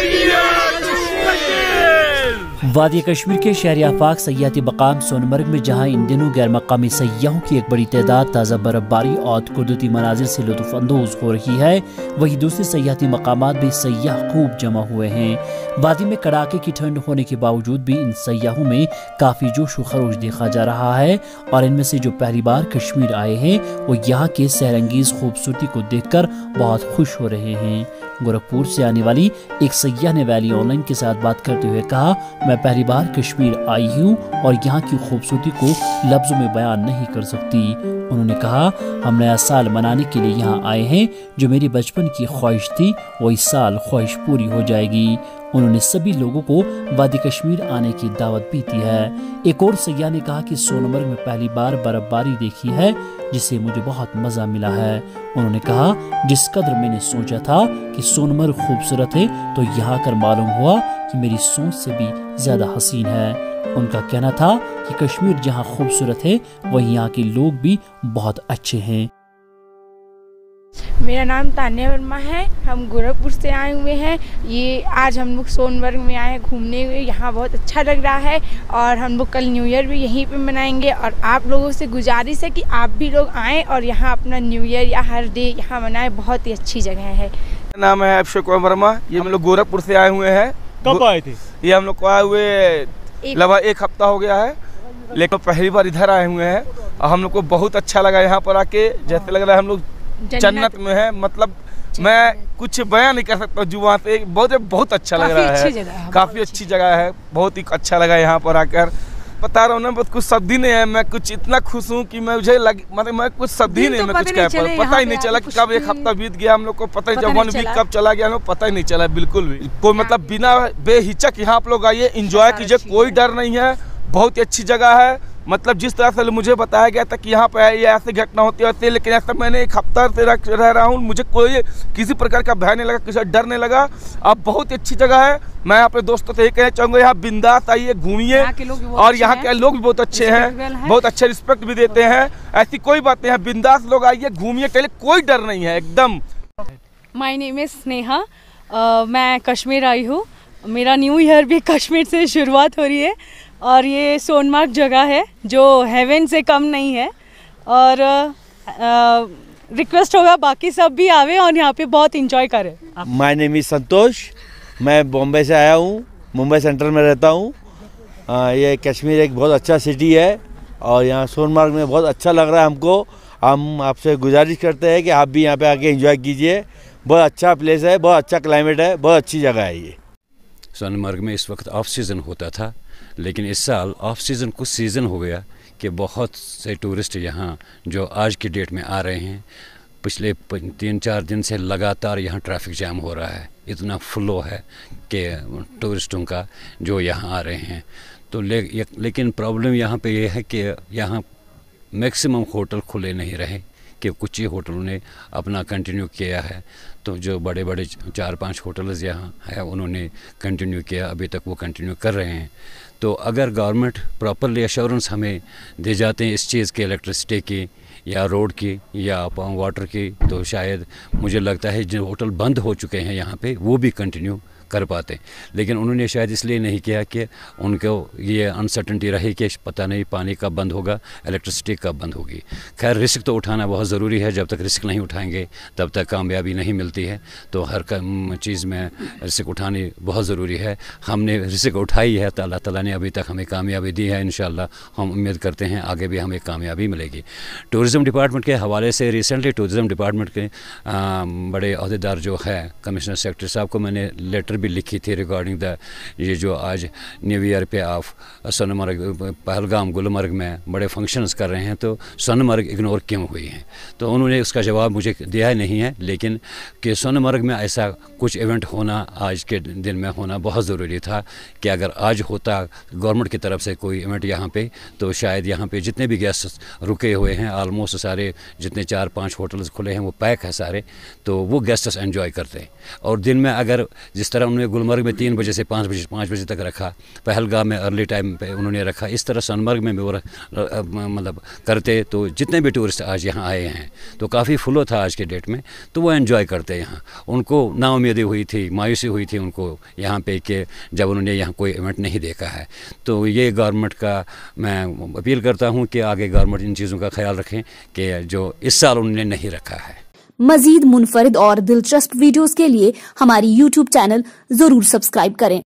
Happy New वादी कश्मीर के शहर आफाक सयाती मकाम सोनमर्ग में जहाँ इन दिनों गैर मकामी सयाहों की एक बड़ी तादाद ताज़ा बर्फबारी और कुदरती मनाजिर से लुफानंदोज हो रही है वही दूसरे सयाती मकाम भी सयाह खूब जमा हुए हैं वादी में कड़ाके की ठंड होने के बावजूद भी इन सयाहों में काफ़ी जोश व खरोश देखा जा रहा है और इनमें से जो पहली बार कश्मीर आए हैं वो यहाँ के सैरंगेज खूबसूरती को देखकर बहुत खुश हो रहे हैं गोरखपुर से आने वाली एक सयाह ने वैली ऑनलाइन के साथ बात करते हुए कहा मैं पहली बार कश्मीर आई हूँ और यहाँ की खूबसूरती को लफ्जों में बयान नहीं कर सकती। उन्होंने कहा, हम नया साल मनाने के लिए यहाँ आए हैं। जो मेरी बचपन की ख्वाहिश थी, वो इस साल ख्वाहिश पूरी हो जाएगी। उन्होंने सभी लोगों को वादी कश्मीर आने की दावत भी दी है। एक और सयाह ने कहा कि सोनमर्ग में पहली बार बर्फबारी देखी है जिससे मुझे बहुत मज़ा मिला है। उन्होंने कहा, जिस कदर मैंने सोचा था कि सोनमर्ग खूबसूरत है तो यहाँ कर मालूम हुआ कि मेरी सोच से भी ज़्यादा हसीन है। उनका कहना था कि कश्मीर जहाँ खूबसूरत है वहीं यहाँ के लोग भी बहुत अच्छे हैं। मेरा नाम तान्या वर्मा है। हम गोरखपुर से आए हुए हैं। ये आज हम लोग सोनमर्ग में आए हैं घूमने। हुए यहाँ बहुत अच्छा लग रहा है और हम लोग कल न्यू ईयर भी यहीं पे मनाएँगे। और आप लोगों से गुजारिश है कि आप भी लोग आएँ और यहाँ अपना न्यू ईयर या हर डे यहाँ मनाएँ। बहुत ही अच्छी जगह है। नाम है अभिषेक वर्मा। ये हम लोग गोरखपुर से आए हुए हैं। कब आए थे? ये हम लोग को आए हुए लगभग एक हफ़्ता हो गया है लेकिन पहली बार इधर आए हुए हैं और हम लोग को बहुत अच्छा लगा यहाँ पर आके जैसे लग रहा है हम लोग जन्नत में है मतलब मैं कुछ बयान नहीं कर सकता जुआ से बहुत बहुत अच्छा लग रहा है। काफ़ी अच्छी जगह है बहुत ही अच्छा लगा यहाँ पर आकर। बता रहा हूँ ना बस कुछ शब्द ही नहीं है। मैं कुछ इतना खुश हूँ कि मैं मुझे लग मतलब मैं कुछ शब्द ही नहीं मैं कुछ कह पा पता ही नहीं चला कि कब एक हफ़्ता बीत गया हम लोग को पता ही जब वन वीक कब चला गया हम लोग पता ही नहीं चला बिल्कुल भी। कोई मतलब बिना बेहिचक यहाँ आप लोग आइए इंजॉय कीजिए कोई डर नहीं है। बहुत ही अच्छी जगह है। मतलब जिस तरह से मुझे बताया गया था कि यहाँ पे ये ऐसी घटना होती है लेकिन ऐसा मैंने एक हफ़्ता से रह रहा हूँ मुझे कोई किसी प्रकार का भय नहीं लगा किसी डर नहीं लगा। अब बहुत ही अच्छी जगह है। मैं अपने दोस्तों से यही कहना चाहूँगा यहाँ बिंदास आइए घूमिए और यहाँ के लोग भी बहुत अच्छे हैं बहुत अच्छे रिस्पेक्ट भी देते हैं। ऐसी कोई बात नहीं है बिंदास लोग आइए घूमिए टहले कोई डर नहीं है एकदम। माई नेम इज़ स्नेहा मैं कश्मीर आई हूँ। मेरा न्यू ईयर भी कश्मीर से शुरुआत हो रही है। और ये सोनमार्ग जगह है, जो हेवन से कम नहीं है। और रिक्वेस्ट होगा, बाकी सब भी आवे और यहाँ पे बहुत इंजॉय करें। My name is Santosh. मैं बॉम्बे से आया हूँ, मुंबई सेंट्रल में रहता हूँ। ये कश्मीर एक बहुत अच्छा सिटी है और यहाँ सोनमार्ग में बहुत अच्छा लग रहा है हमको। हम आपसे गुजारिश करते हैं कि आप भी यहाँ पे आके एंजॉय कीजिए। बहुत अच्छा प्लेस है, बहुत अच्छा क्लाइमेट है, बहुत अच्छी जगह है ये। सोनमर्ग में इस वक्त ऑफ़ सीज़न होता था लेकिन इस साल ऑफ़ सीज़न कुछ सीज़न हो गया कि बहुत से टूरिस्ट यहाँ जो आज की डेट में आ रहे हैं पिछले तीन चार दिन से लगातार यहाँ ट्रैफ़िक जाम हो रहा है। इतना फ्लो है कि टूरिस्टों का जो यहाँ आ रहे हैं। तो ले, लेकिन प्रॉब्लम यहाँ पे ये यह है कि यहाँ मैक्सिमम होटल खुले नहीं रहे। कि कुछ ही होटलों ने अपना कंटिन्यू किया है। तो जो बड़े बड़े चार पाँच होटल्स यहाँ है, उन्होंने कंटिन्यू किया, अभी तक वो कंटिन्यू कर रहे हैं। तो अगर गवर्नमेंट प्रॉपरली एश्योरेंस हमें दे जाते हैं इस चीज़ के इलेक्ट्रिसिटी की या रोड की या वाटर की तो शायद मुझे लगता है जो होटल बंद हो चुके हैं यहाँ पे, वो भी कंटिन्यू कर पाते। लेकिन उन्होंने शायद इसलिए नहीं किया कि उनको ये अनसर्टनटी रही कि पता नहीं पानी कब बंद होगा इलेक्ट्रिसिटी कब बंद होगी। खैर रिस्क तो उठाना बहुत ज़रूरी है। जब तक रिस्क नहीं उठाएँगे, तब तक कामयाबी नहीं मिलती है। तो हर चीज़ में रिस्क उठानी बहुत ज़रूरी है। हमने रिस्क उठाई है तो अल्लाह ताला ने अभी तक हमें कामयाबी दी है। इन हम उम्मीद करते हैं आगे भी हमें कामयाबी मिलेगी। टूरिज़म डिपार्टमेंट के हवाले से रिसेंटली टूरिज़म डिपार्टमेंट के बड़े अहदेदार जो है कमिश्नर सेक्रेटरी साहब को मैंने लेटर भी लिखी थी रिगार्डिंग द ये जो आज न्यू ईयर पे ऑफ़ सोनमर्ग पहलगाम, गुलमर्ग में बड़े फ़ंक्शंस कर रहे हैं तो सोनमर्ग इग्नोर क्यों हुई हैं? तो उन्होंने उसका जवाब मुझे दिया नहीं है, लेकिन कि सोनमर्ग में ऐसा कुछ इवेंट होना, आज के दिन में होना बहुत ज़रूरी था कि अगर आज होता गवर्नमेंट की तरफ़ से कोई इवेंट यहाँ पे तो शायद यहाँ पे जितने भी गेस्ट रुके हुए हैं आलमोस्ट सारे जितने चार पाँच होटल्स खुले हैं, वो पैक है सारे तो वो गेस्ट्स एंजॉय करते हैं। और दिन में अगर जिस तरह उन्होंने गुलमर्ग में तीन बजे से पाँच बजे पाँच बजे तक रखा। पहलगाम में अर्ली टाइम पे उन्होंने रखा। इस तरह सोनमर्ग में भी वो मतलब करते तो जितने भी टूरिस्ट आज यहाँ आए हैं तो काफ़ी फुलो था आज के डेट में तो वो एंजॉय करते यहाँ उनको नाउमीदी हुई थी, मायूसी हुई थी उनको यहाँ पे कि जब उन्होंने यहाँ कोई इवेंट नहीं देखा है। तो ये गवर्नमेंट का मैं अपील करता हूँ कि आगे गवर्नमेंट इन चीज़ों का ख्याल रखें कि जो इस साल उन्होंने नहीं रखा है। मजीद मुनफरद और दिलचस्प वीडियोस के लिए हमारी यूट्यूब चैनल ज़रूर सब्सक्राइब करें।